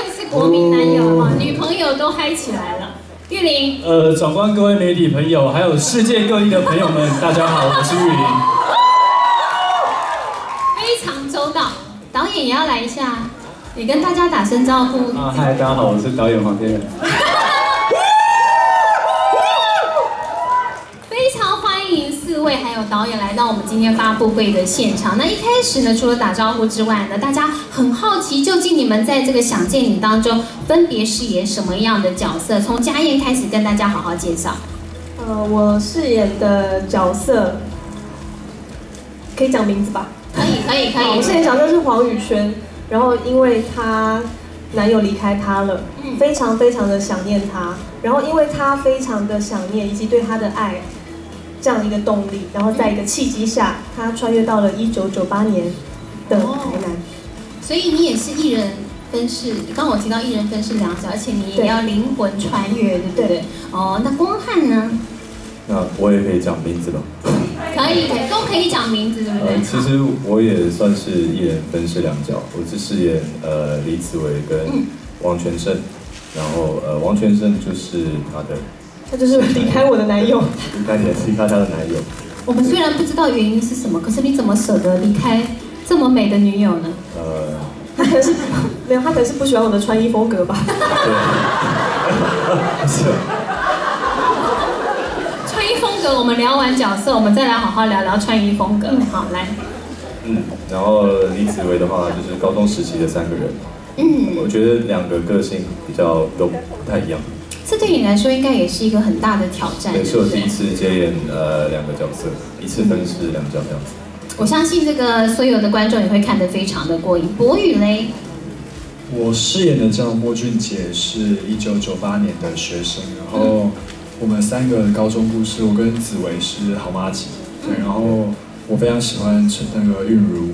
愧是国民男友啊，女朋友都嗨起来了。玉林，呃，长官、各位媒体朋友，还有世界各地的朋友们，大家好，我是玉林。非常周到，导演也要来一下，也跟大家打声招呼。啊，嗨，大家好，我是导演黄天仁。非常欢迎四位还有导演来到我们今天发布会的现场。那一开始呢，除了打招呼之外呢，大家很好奇，究竟你们在这个《想见你》当中分别饰演什么样的角色？从家燕开始跟大家好好介绍。呃，我饰演的角色可以讲名字吧？可以，可以，可以。我饰演角色是黄宇轩，然后因为她男友离开她了，非常非常的想念她，然后因为她非常的想念以及对她的爱。这样一个动力，然后在一个契机下，他穿越到了一九九八年的台南。所以你也是一人分饰，刚刚我提到一人分饰两角，而且你也要灵魂穿越，对不对？哦，那光汉呢？那我也可以讲名字吧？可以，都可以讲名字，对不对？其实我也算是一人分饰两角，我是饰演呃李子维跟王全胜，然后呃王全胜就是他的。他就是离开我的男友，离开你，离开他的男友。我们虽然不知道原因是什么，可是你怎么舍得离开这么美的女友呢？呃，他可能是没有，他可能是不喜欢我的穿衣风格吧。对，是。穿衣风格，我们聊完角色，我们再来好好聊聊穿衣风格。好，来。嗯，然后李子维的话，就是高中时期的三个人。嗯，我觉得两个个性比较都不太一样。这对你来说应该也是一个很大的挑战。也是我第一次接演呃两个角色，一次分饰两角这样子。我相信这个所有的观众也会看得非常的过瘾。博宇嘞，我饰演的叫莫俊杰，是一九九八年的学生。然后我们三个高中故事，我跟紫薇是好妈子。对，然后我非常喜欢那个韵如。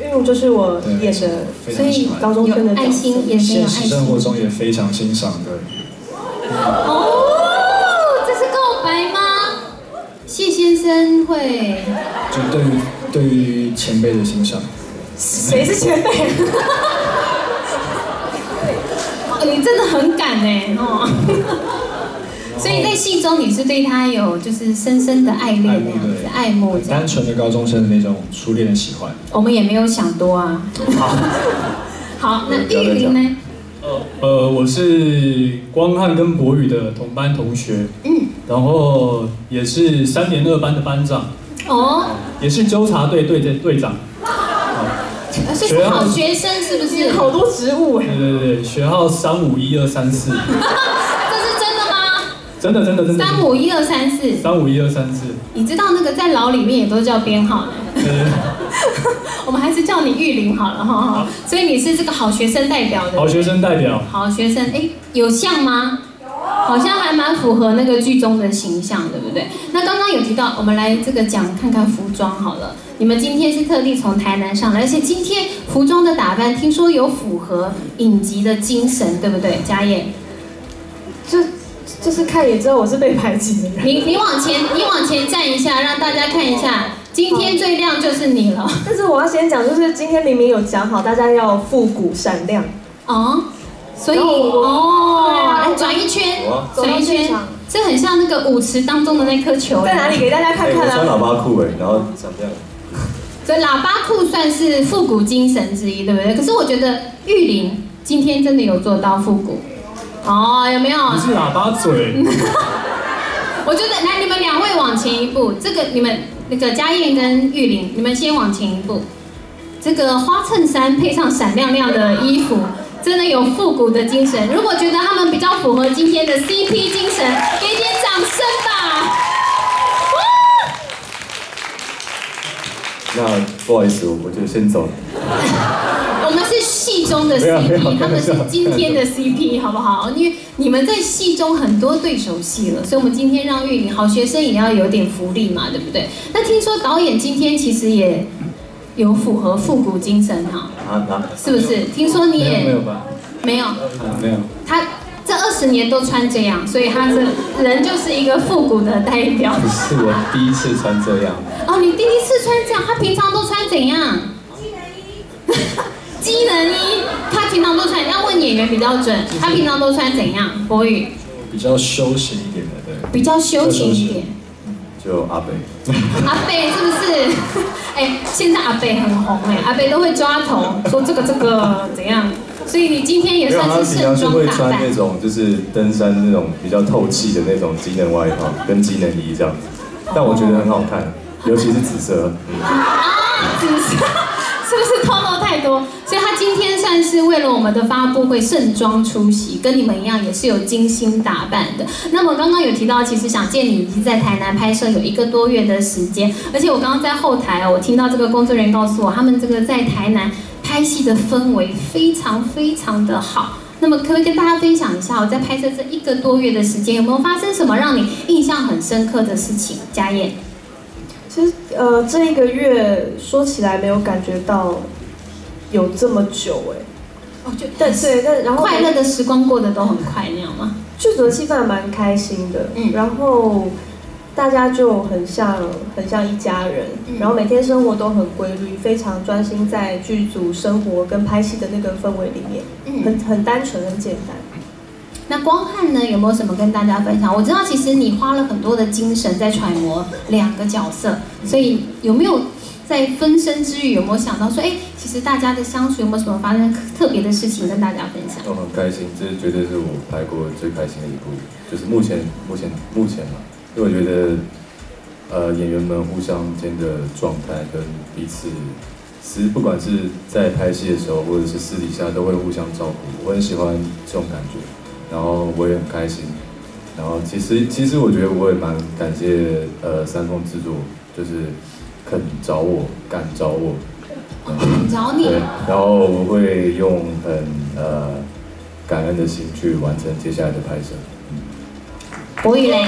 韵如就是我演的，所以高中生的爱心，也现实生活中也非常欣赏的。哦，这是告白吗？谢先生会，就对于对于前辈的欣赏，谁是前辈？你真的很敢哎哦！所以在戏中你是对他有就是深深的爱恋那样子，爱慕，单纯的高中生的那种初恋的喜欢。我们也没有想多啊。好，好，那玉林呢？呃，我是光汉跟博宇的同班同学，嗯，然后也是三年二班的班长，哦，也是纠察队队的队长，是好学生是不是？好多职务哎，对对对，学号三五一二三四，这是真的吗？真的真的真的，三五一二三四，三五一二三四，你知道那个在牢里面也都叫编号的。我们还是叫你玉林好了哈，所以你是这个好学生代表的。好学生代表。好学生，哎，有像吗？好像还蛮符合那个剧中的形象，对不对？那刚刚有提到，我们来这个讲看看服装好了。你们今天是特地从台南上来，而且今天服装的打扮，听说有符合影集的精神，对不对？嘉燕，就就是看也知道我是被排挤的人。你你往前你往前站一下，让大家看一下。今天最亮就是你了，但是我要先讲，就是今天明明有讲好，大家要复古闪亮哦，所以哦，来转一圈，转一圈，这很像那个舞池当中的那颗球，在哪里给大家看看啊？穿喇叭裤哎，然后闪亮，所以喇叭裤算是复古精神之一，对不对？可是我觉得玉林今天真的有做到复古，哦，有没有？你是喇叭嘴，我觉得来，你们两位往前一步，这个你们。那个嘉燕跟玉玲，你们先往前一步。这个花衬衫配上闪亮亮的衣服，真的有复古的精神。如果觉得他们比较符合今天的 CP 精神，给点掌声吧。那不好意思，我就先走了。我们是戏中的 CP，他们是今天的 CP，好不好？因为你们在戏中很多对手戏了，所以我们今天让玉玲好学生也要有点福利嘛，对不对？那听说导演今天其实也有符合复古精神哈，啊是不是？听说你也没有吧？没有，没有。他这二十年都穿这样，所以他是人就是一个复古的代表。不是我第一次穿这样。哦，你第一次穿这样，他平常都穿怎样？机能衣，他平常都穿，要问演员比较准，他平常都穿怎样？国语比较休闲一点的，对。比较休闲一点。就阿北，阿北是不是？哎，现在阿北很红哎，阿北都会抓头说这个这个怎样，所以你今天也算是盛装打扮。会穿那种就是登山那种比较透气的那种机能外套 跟机能衣这样子，但我觉得很好看，尤其是紫色。啊，紫色。是不是透露太多？所以他今天算是为了我们的发布会盛装出席，跟你们一样也是有精心打扮的。那么刚刚有提到，其实想见你已经在台南拍摄有一个多月的时间，而且我刚刚在后台哦，我听到这个工作人员告诉我，他们这个在台南拍戏的氛围非常非常的好。那么可不可以跟大家分享一下，我在拍摄这一个多月的时间，有没有发生什么让你印象很深刻的事情？嘉燕。其实，呃，这一个月说起来没有感觉到有这么久哎，哦，就但对，但然后快乐的时光过得都很快那样吗？剧组的气氛蛮开心的，嗯，然后大家就很像很像一家人，然后每天生活都很规律，非常专心在剧组生活跟拍戏的那个氛围里面，嗯，很很单纯很简单。那光汉呢？有没有什么跟大家分享？我知道其实你花了很多的精神在揣摩两个角色，所以有没有在分身之余，有没有想到说，哎，其实大家的相处有没有什么发生特别的事情跟大家分享？都很开心，这绝对是我拍过最开心的一部，就是目前目前目前嘛，因为我觉得，呃，演员们互相间的状态跟彼此，其实不管是在拍戏的时候，或者是私底下，都会互相照顾，我很喜欢这种感觉。然后我也很开心，然后其实其实我觉得我也蛮感谢呃三丰制作，就是肯找我，敢找我，找你，对，然后我会用很呃感恩的心去完成接下来的拍摄。博宇嘞，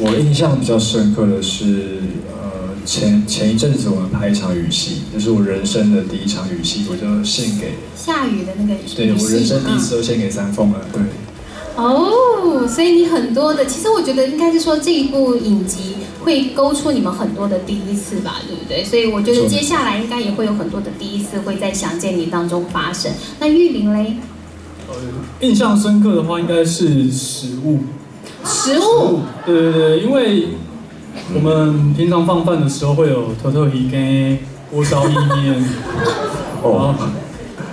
我印象比较深刻的是呃前前一阵子我们拍一场雨戏，就是我人生的第一场雨戏，我就献给。下雨的那个雨，对我人生第一次都献给三丰了，对。哦，所以你很多的，其实我觉得应该是说这一部影集会勾出你们很多的第一次吧，对不对？所以我觉得接下来应该也会有很多的第一次会在想见你当中发生。那玉林嘞？呃，印象深刻的话应该是食物。食物？对对对，因为我们平常放饭的时候会有特特鱼跟锅烧意面。哦。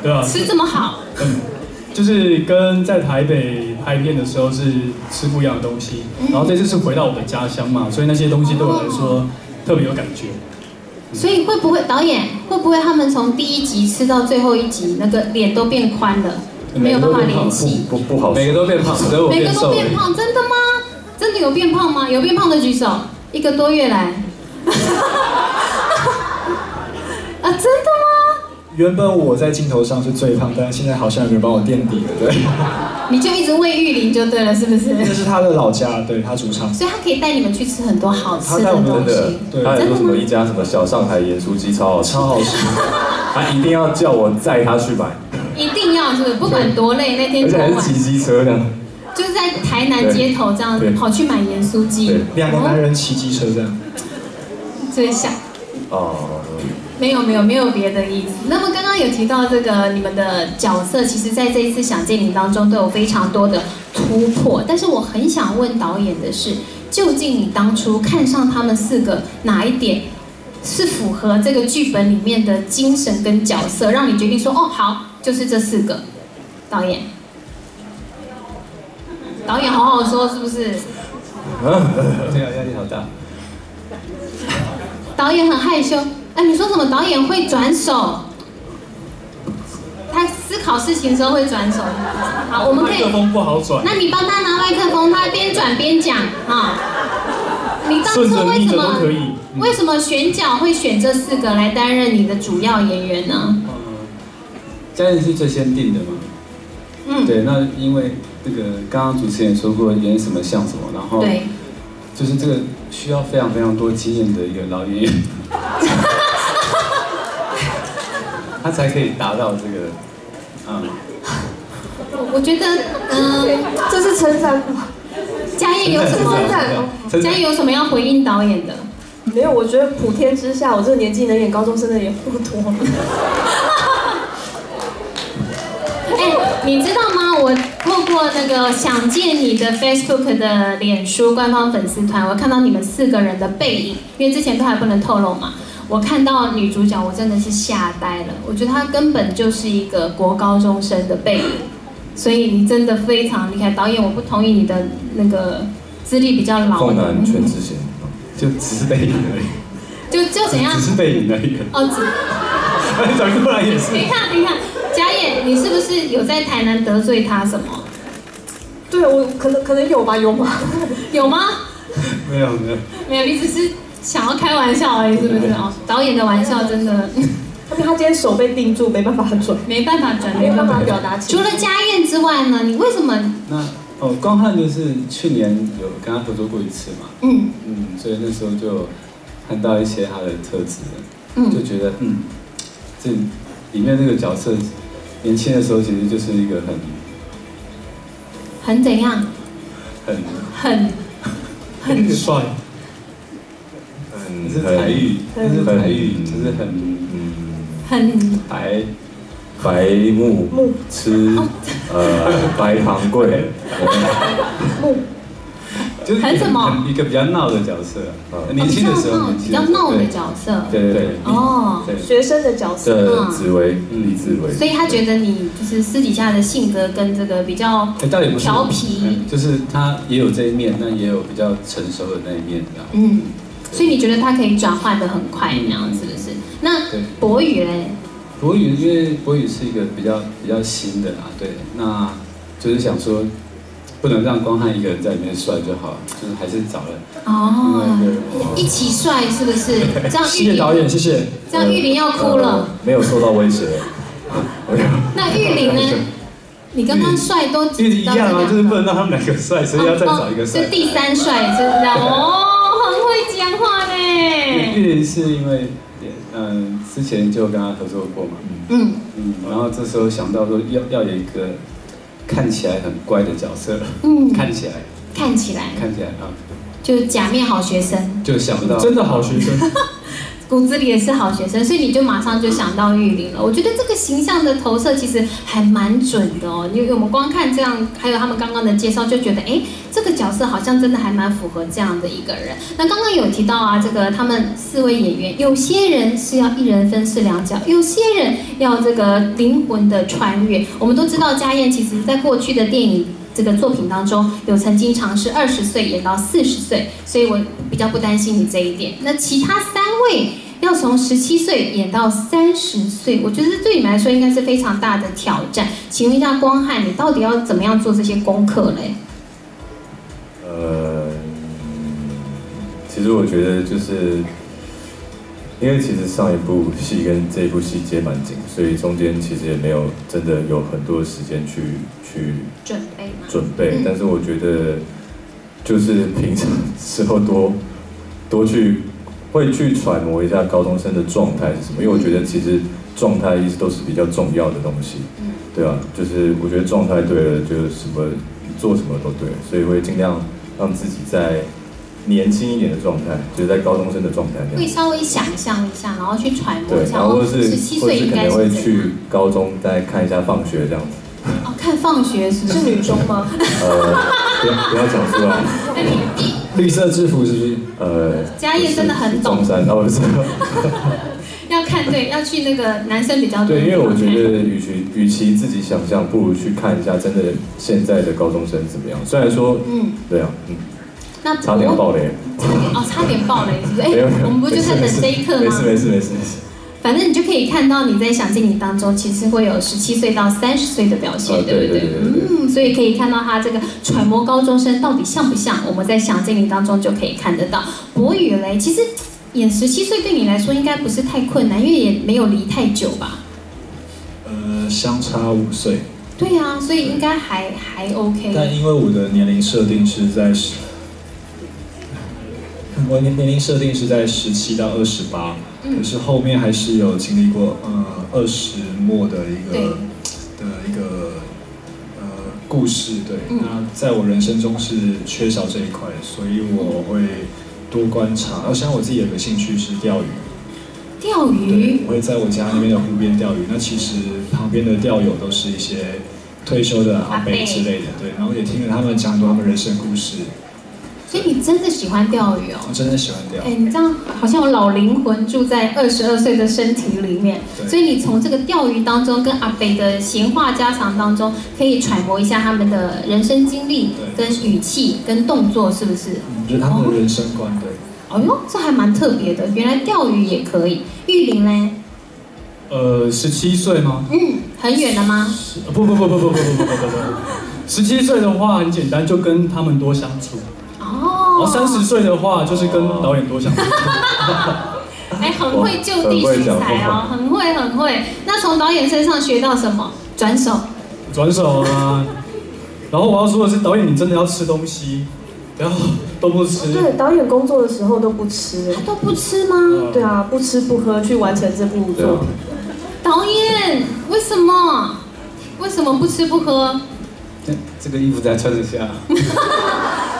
对啊，吃这么好，嗯，就是跟在台北拍片的时候是吃不一样的东西，然后这次是回到我的家乡嘛，所以那些东西对我来说特别有感觉。所以会不会导演会不会他们从第一集吃到最后一集，那个脸都变宽了，没有办法联系？不不好，每个都变胖，每个都变胖，真的吗？真的有变胖吗？有变胖的举手，一个多月来。啊，真的吗？原本我在镜头上是最胖，但是现在好像有人帮我垫底了，对。你就一直喂玉林就对了，是不是？那是他的老家，对他主场，所以他可以带你们去吃很多好吃的东西。对，他有说什么一家什么小上海盐酥鸡超好超好吃，他一定要叫我载他去买。一定要是不是？不管多累，那天而且还是骑机车这样。就是在台南街头这样跑去买盐酥鸡，两个男人骑机车这样。最想。哦。没有没有没有别的意思。那么刚刚有提到这个你们的角色，其实在这一次想见你当中都有非常多的突破。但是我很想问导演的是，究竟你当初看上他们四个哪一点是符合这个剧本里面的精神跟角色，让你决定说哦好，就是这四个。导演，导演好好说是不是？嗯，这个压力好大。导演很害羞。哎，你说什么？导演会转手？他思考事情的时候会转手。好，我们可以。麦克风不好转。那你帮他拿麦克风，他边转边讲啊。你当初为什么？为什么选角会选这四个来担任你的主要演员呢？家人是最先定的嘛。嗯。对，那因为这个刚刚主持人说过演什么像什么，然后对，就是这个需要非常非常多经验的一个老演员。他才可以达到这个，嗯。我觉得，嗯，这是称赞吗？嘉义有什么？嘉义有什么要回应导演的？没有，我觉得普天之下，我这个年纪能演高中生的也不多。你知道吗？我透过那个想见你的 Facebook 的脸书官方粉丝团，我看到你们四个人的背影，因为之前都还不能透露嘛。我看到女主角，我真的是吓呆了。我觉得她根本就是一个国高中生的背影，所以你真的非常厉害。导演，我不同意你的那个资历比较老。后南全智贤，就只是背影而已。就就怎样？只是背影而已。哦，只。转过来也是。你看，你看。嘉燕，你是不是有在台南得罪他什么？对我可能可能有吧，有吗？有吗？没有没有没有，你只是想要开玩笑而已，是不是？哦，导演的玩笑真的。他他今天手被定住，没办法转，没办法转，没办法表达。除了家宴之外呢？你为什么？那哦，光汉就是去年有跟他合作过一次嘛。嗯嗯，所以那时候就看到一些他的特质，嗯，就觉得嗯，这里面那个角色。年轻的时候其实就是一个很很怎样？很很很 帅，很是台语，是台语，就是很嗯很白白木木吃呃白糖桂木。就是很什么一个比较闹的角色，年轻的时候比较闹的角色，对对对，哦，学生的角色，紫薇，李紫薇，所以他觉得你就是私底下的性格跟这个比较调皮，就是他也有这一面，但也有比较成熟的那一面，这样，嗯，所以你觉得他可以转换的很快那样，是不是？那博宇嘞？博宇因为博宇是一个比较比较新的啊，对，那就是想说。不能让光汉一个人在里面帅就好，就是还是找了哦，一起帅是不是？这样 谢谢导演，谢谢。这样玉林要哭了，没有受到威胁。那玉林呢？你跟他帅都一样啊，就是不能让他们两个帅，所以要再找一个帅。是第三帅，是这样哦，很会讲话呢。玉林是因为嗯，之前就跟他合作过嘛，嗯嗯，然后这时候想到说要要有一个。看起来很乖的角色，嗯，看起来，看起来，看起来啊，就假面好学生，就想不到真的好学生。骨子里也是好学生，所以你就马上就想到玉林了。我觉得这个形象的投射其实还蛮准的哦。因为我们光看这样，还有他们刚刚的介绍，就觉得哎，这个角色好像真的还蛮符合这样的一个人。那刚刚有提到啊，这个他们四位演员，有些人是要一人分饰两角，有些人要这个灵魂的穿越。我们都知道，家燕其实在过去的电影。这个作品当中有曾经尝试二十岁演到四十岁，所以我比较不担心你这一点。那其他三位要从十七岁演到三十岁，我觉得对你们来说应该是非常大的挑战。请问一下光汉，你到底要怎么样做这些功课嘞？呃，其实我觉得就是。因为其实上一部戏跟这一部戏接蛮紧，所以中间其实也没有真的有很多时间去去准备准备。但是我觉得就是平常时候多多去会去揣摩一下高中生的状态是什么，因为我觉得其实状态一直都是比较重要的东西。对啊，就是我觉得状态对了，就是什么做什么都对，所以会尽量让自己在。年轻一点的状态，就是在高中生的状态，会稍微想象一下，然后去揣摩一下。然后是十七岁应该会去高中再看一下放学这样子。哦，看放学是是女中吗？呃，不要不要讲出来。绿色制服是不是？呃，嘉业真的很懂。中山，哦，是。要看对，要去那个男生比较多。对，因为我觉得，与其与其自己想象，不如去看一下真的现在的高中生怎么样。虽然说，嗯，对啊，嗯。那差点爆雷，差点哦，差点爆雷是不是？哎，我们不就在等这一刻吗？没事没事没事没事。反正你就可以看到你在想见你当中，其实会有十七岁到三十岁的表现，对不对？嗯，所以可以看到他这个揣摩高中生到底像不像，我们在想见你当中就可以看得到。博宇嘞，其实演十七岁对你来说应该不是太困难，因为也没有离太久吧？呃，相差五岁。对呀，所以应该还还 OK。但因为我的年龄设定是在十。我年年龄设定是在十七到二十八，可是后面还是有经历过呃二十末的一个的一个呃故事，对。那在我人生中是缺少这一块，所以我会多观察。而像我自己有个兴趣是钓鱼，钓鱼，我会在我家那边的湖边钓鱼。那其实旁边的钓友都是一些退休的阿伯之类的，对，然后也听了他们讲很多他们人生故事。所以你真的喜欢钓鱼哦？我真的喜欢钓。哎，你这样好像有老灵魂住在二十二岁的身体里面。所以你从这个钓鱼当中，跟阿北的闲话家常当中，可以揣摩一下他们的人生经历、跟语气、跟动作，是不是？嗯，就是他们的人生观，对。哦呦，这还蛮特别的。原来钓鱼也可以。玉林呢？呃，十七岁吗？嗯，很远的吗？不不不不不不不不不不。十七岁的话很简单，就跟他们多相处。哦，然后三十岁的话就是跟导演多相处。哎，很会就地取材哦，很会很会。那从导演身上学到什么？转手。转手啊！然后我要说的是，导演你真的要吃东西，然后都不吃。对，导演工作的时候都不吃。他都不吃吗？对啊，不吃不喝去完成这部作品。导演为什么？为什么不吃不喝？这个衣服才穿得下。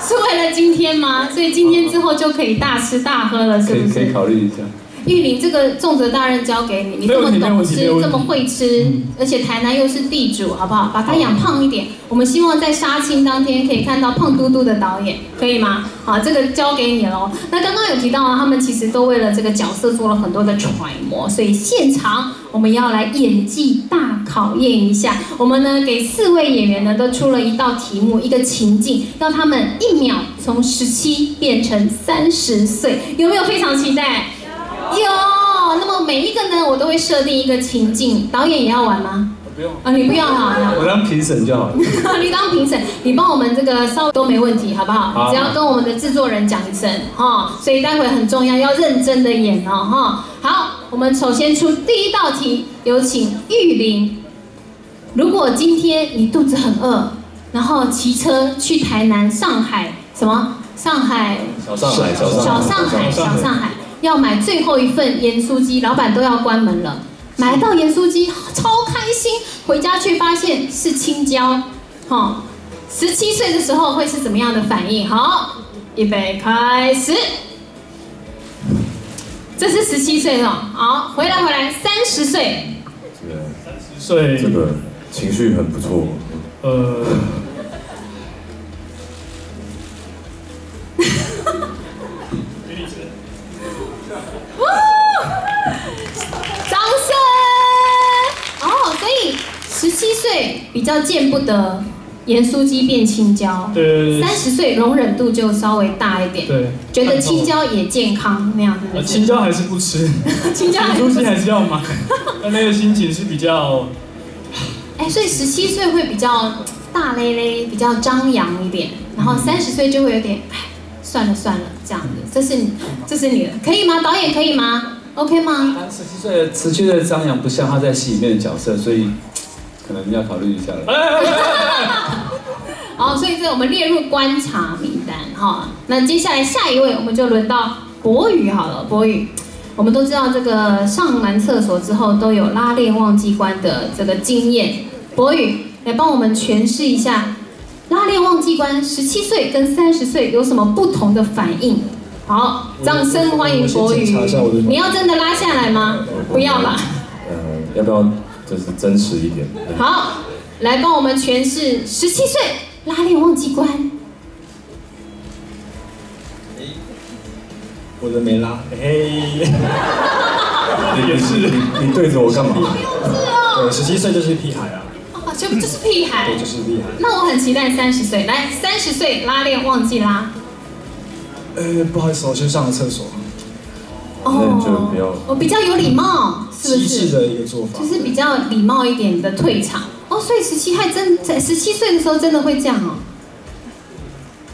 是为了今天吗？所以今天之后就可以大吃大喝了，是不是？可以考虑一下。玉林，这个重责大任交给你，你这么懂吃，这么会吃，而且台南又是地主，好不好？把他养胖一点。我们希望在杀青当天可以看到胖嘟嘟的导演，可以吗？好，这个交给你喽。那刚刚有提到啊，他们其实都为了这个角色做了很多的揣摩，所以现场我们要来演技大考验一下。我们呢给四位演员呢都出了一道题目，一个情境，让他们一秒从十七变成三十岁，有没有非常期待？有，那么每一个呢，我都会设定一个情境。导演也要玩吗？不用啊，你不要哈，我当评审就好了。你当评审，你帮我们这个稍微都没问题，好不好？只要跟我们的制作人讲一声哈。所以待会很重要，要认真的演哦哈。好，我们首先出第一道题，有请玉林。如果今天你肚子很饿，然后骑车去台南、上海什么？上海？小上海，小上海，小上海。要买最后一份盐酥鸡，老板都要关门了。买到盐酥鸡，超开心。回家却发现是青椒。哈，十七岁的时候会是怎么样的反应？好，预备开始。这是十七岁了。好，回来回来，三十岁。这个三十岁，这个情绪很不错。呃。比较见不得盐酥鸡变青椒，对三十岁容忍度就稍微大一点，对，觉得青椒也健康那样子。青椒还是不吃，青椒盐酥鸡还是要买，那那个心情是比较，哎，所以十七岁会比较大咧咧，比较张扬一点，然后三十岁就会有点，哎，算了算了这样子，这是你，这是你的，可以吗？导演可以吗？OK 吗？十七岁持续的张扬不像他在戏里面的角色，所以。可能要考虑一下了。好，所以这我们列入观察名单哈。那接下来下一位，我们就轮到博宇好了。博宇，我们都知道这个上完厕所之后都有拉链忘记关的这个经验。博宇来帮我们诠释一下，拉链忘记关，十七岁跟三十岁有什么不同的反应？好，掌声欢迎博宇。你要真的拉下来吗？不要吧。呃，要不要？就是真实一点。好，来帮我们诠释十七岁拉链忘记关。我的没拉，嘿。也是，你对着我干嘛？不是哦。对，十七岁就是屁孩啊。就就是屁孩。对，就是屁孩。那我很期待三十岁，来，三十岁拉链忘记拉。呃，不好意思，我先上个厕所。哦，我比较有礼貌，是不是？的一个做法，就是比较礼貌一点的退场。哦，所以十七还真在十七岁的时候真的会这样哦。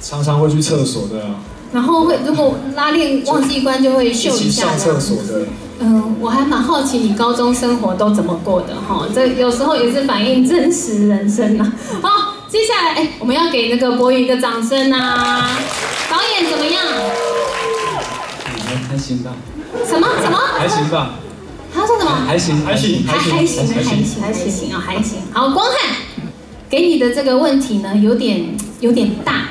常常会去厕所的。然后会如果拉链忘记关，就会秀一下。上厕所的。嗯，我还蛮好奇你高中生活都怎么过的哈。这有时候也是反映真实人生呐。好，接下来哎，我们要给那个博宇一个掌声啊！导演怎么样？还还行吧。什么什么？还行吧。他说什么？还行，还行，还还行，还行，还行啊，还行。好，光汉，给你的这个问题呢，有点有点大，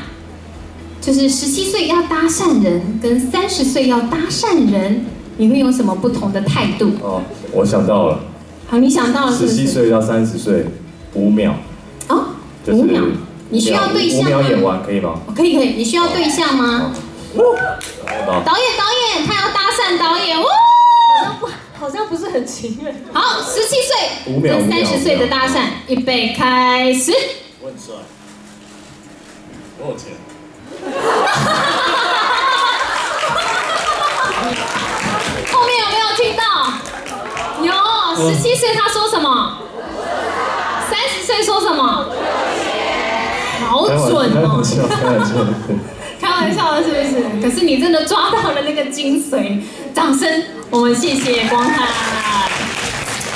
就是十七岁要搭讪人，跟三十岁要搭讪人，你会有什么不同的态度？哦，我想到了。好，你想到了。十七岁到三十岁，五秒。哦，五秒，你需要对象吗？五秒演完可以吗？可以可以，你需要对象吗？导演导演，他要搭讪导演哦。好像不好像不是很情愿。好，十七岁跟三十岁的搭讪，预备开始。我很帅，我有钱。后面有没有听到？有，十七岁他说什么？三十岁说什么？好准哦！开玩笑，开玩笑 的，是不是？可是你真的抓到了那个精髓，掌声！我们谢谢光汉。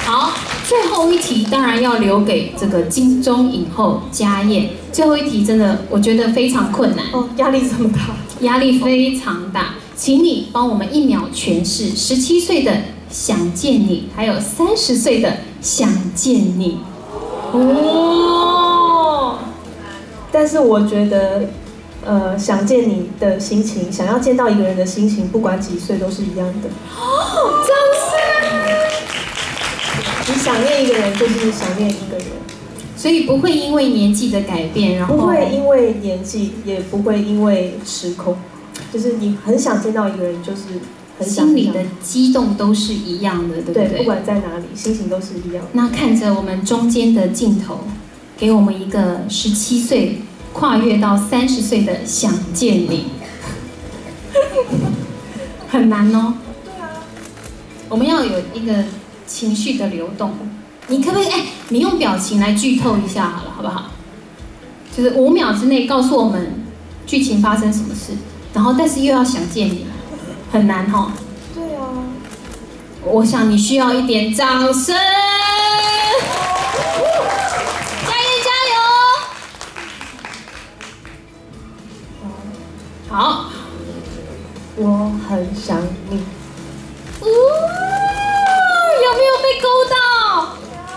好，最后一题当然要留给这个金钟影后家燕。最后一题真的我觉得非常困难哦，压力这么大，压力非常大，请你帮我们一秒诠释十七岁的想见你，还有三十岁的想见你。哦，但是我觉得，呃，想见你的心情，想要见到一个人的心情，不管几岁都是一样的。哦，掌声！你想念一个人，就是想念一个人，所以不会因为年纪的改变，然后不会因为年纪，也不会因为时空，就是你很想见到一个人，就是很心里的激动都是一样的，对不对？对，不管在哪里，心情都是一样。那看着我们中间的镜头，给我们一个十七岁跨越到三十岁的想见你，很难哦。对啊，我们要有一个。情绪的流动，你可不可以？哎，你用表情来剧透一下好了，好不好？就是五秒之内告诉我们剧情发生什么事，然后但是又要想见你，很难哦。对啊，我想你需要一点掌声，好，我很想你。哦，有没有被勾到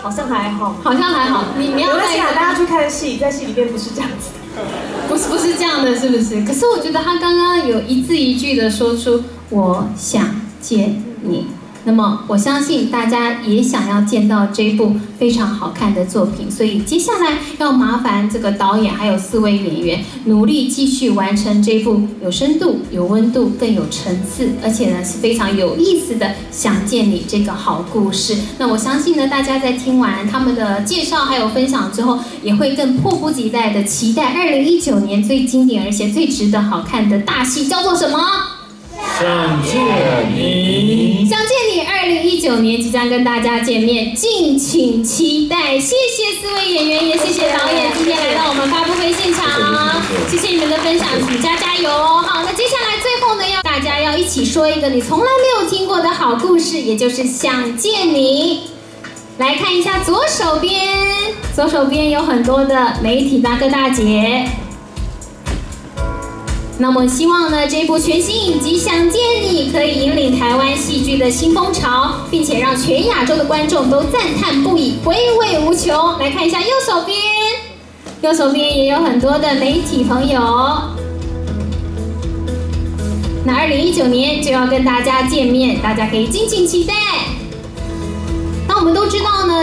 好像还好，好像还好。你你要在大家去看戏，在戏里面不是这样子，不是不是这样的，是不是？可是我觉得他刚刚有一字一句的说出“我想见你”。那么我相信大家也想要见到这部非常好看的作品，所以接下来要麻烦这个导演还有四位演员努力继续完成这部有深度、有温度、更有层次，而且呢是非常有意思的《想见你》这个好故事。那我相信呢，大家在听完他们的介绍还有分享之后，也会更迫不及待的期待二零一九年最经典而且最值得好看的大戏叫做什么？想见你，想见你。二零一九年即将跟大家见面，敬请期待。谢谢四位演员，也谢谢导演今天来到我们发布会现场。谢谢你们的分享，请加加油哦。好，那接下来最后呢，要大家要一起说一个你从来没有听过的好故事，也就是想见你。来看一下左手边，左手边有很多的媒体大哥大姐。那么希望呢，这部全新影集《想见你》可以引领台湾戏剧的新风潮，并且让全亚洲的观众都赞叹不已、回味无穷。来看一下右手边，右手边也有很多的媒体朋友。那二零一九年就要跟大家见面，大家可以敬请期待。那我们都知道呢。